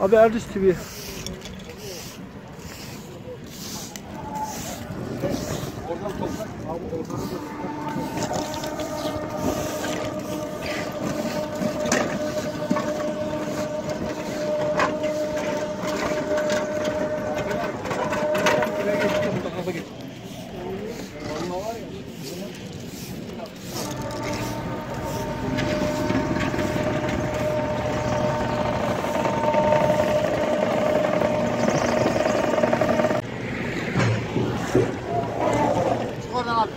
Abi Erdis TV. Oradan toprak. Abi oradan toprak. Çık oradan abi.